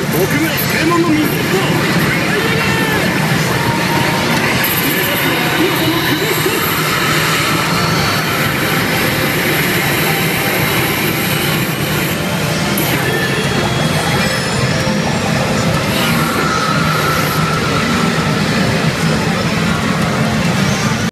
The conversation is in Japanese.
僕が獲物ンの水だ